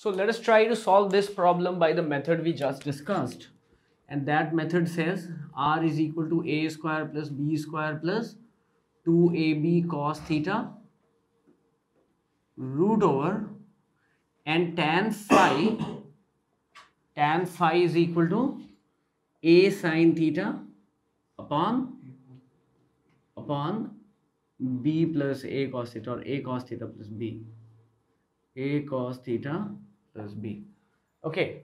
So let us try to solve this problem by the method we just discussed. And that method says r is equal to a square plus b square plus 2ab cos theta root over and tan phi tan phi is equal to a sine theta upon upon b plus a cos theta or a cos theta plus b a cos theta plus b. Okay.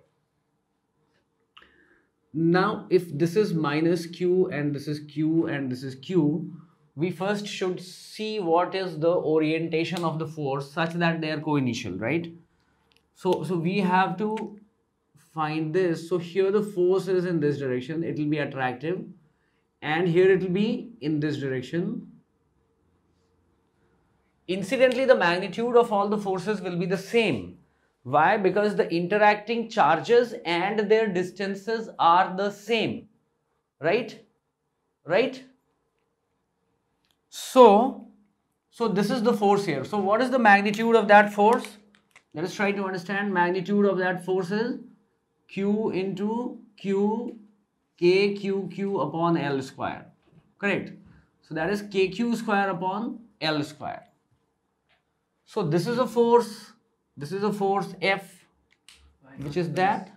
Now if this is minus q and this is q and this is q we first should see what is the orientation of the force such that they are co-initial right? So so we have to find this. So here the force is in this direction. It will be attractive. And here it will be in this direction incidentally the magnitude of all the forces will be the same. Why? Because the interacting charges and their distances are the same. Right? Right? So so this is the force here. So what is the magnitude of that force? Let us try to understand magnitude of that force is q into q k q q upon l square. Correct? So that is kq square upon l square so this is a force, this is a force F, which is that.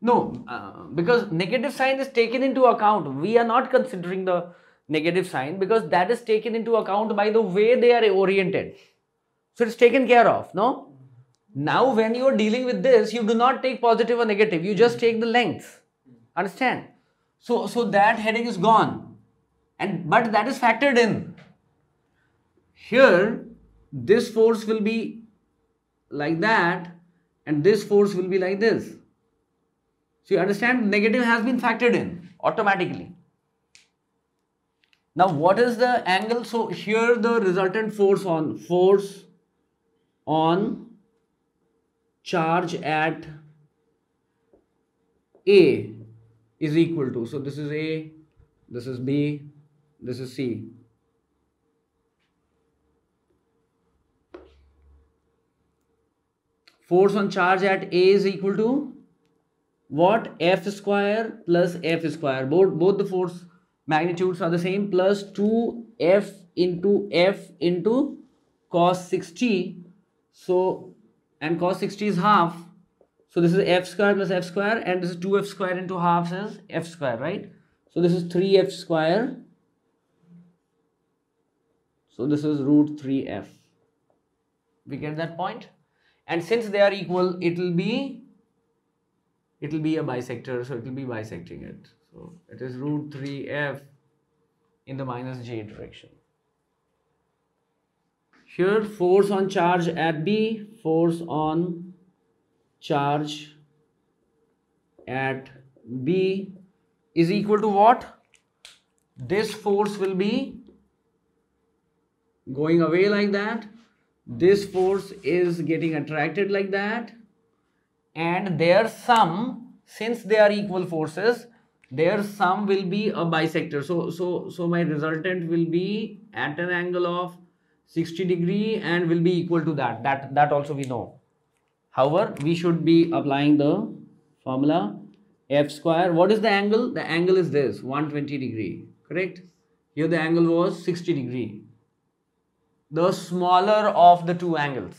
No, uh, because negative sign is taken into account. We are not considering the negative sign because that is taken into account by the way they are oriented. So it's taken care of, no? Now when you are dealing with this, you do not take positive or negative, you just take the length. Understand? So, so that heading is gone. And but that is factored in. Here, this force will be like that and this force will be like this. So you understand negative has been factored in automatically. Now what is the angle? So here the resultant force on force on charge at A is equal to, so this is A, this is B, this is C. force on charge at A is equal to what? F square plus F square. Both, both the force magnitudes are the same plus 2F into F into cos 60. So, and cos 60 is half. So, this is F square plus F square and this is 2F square into half is F square, right? So, this is 3F square. So, this is root 3F. We get that point? And since they are equal it will be it will be a bisector so it will be bisecting it. So it is root 3f in the minus j direction. Here force on charge at b force on charge at b is equal to what? This force will be going away like that this force is getting attracted like that and their sum since they are equal forces their sum will be a bisector. So so so my resultant will be at an angle of 60 degree and will be equal to that. That that also we know. However we should be applying the formula f square. What is the angle? The angle is this 120 degree correct? Here the angle was 60 degree the smaller of the two angles.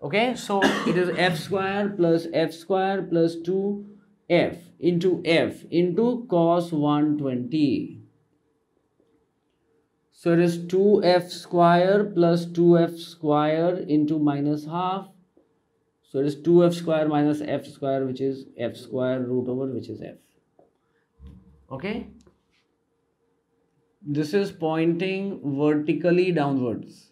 Okay, so it is f square plus f square plus 2f into f into cos 120. So it is 2f square plus 2f square into minus half. So it is 2f square minus f square which is f square root over which is f. Okay this is pointing vertically downwards.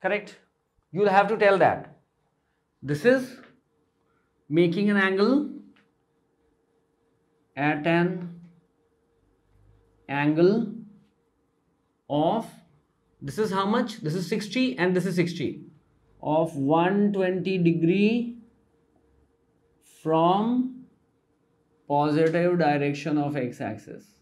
Correct? You will have to tell that. This is making an angle at an angle of this is how much this is 60 and this is 60 of 120 degree from positive direction of x-axis.